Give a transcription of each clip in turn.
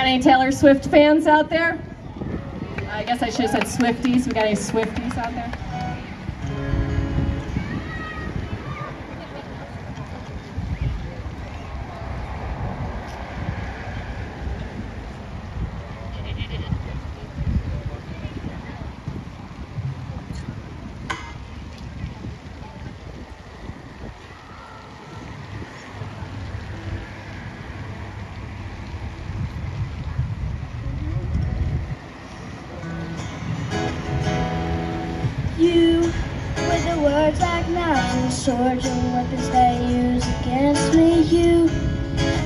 Got any Taylor Swift fans out there? I guess I should have said Swifties. We got any Swifties out there? words like knives, swords, and weapons they use against me. You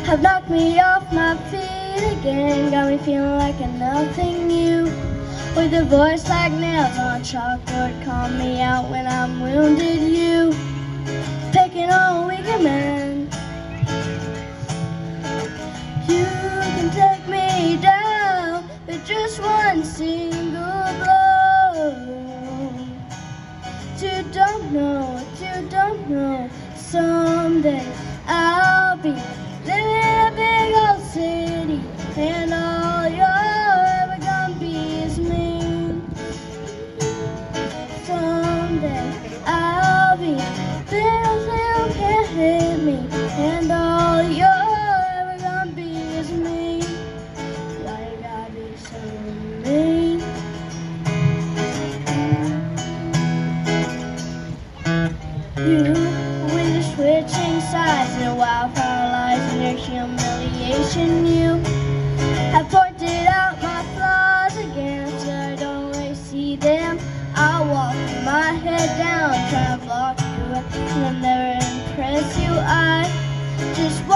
have knocked me off my feet again, got me feeling like a nothing new With a voice like nails on a chalkboard, call me out when I'm wounded. You someday I'll be living in a big old city and all you're ever gonna be is me. Someday I'll be things you can't hit me and all you're ever gonna be is me. Like I'll be so mean. you. is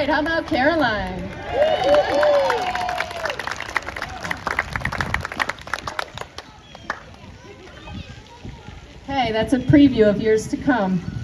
right, how about Caroline? Hey, that's a preview of years to come.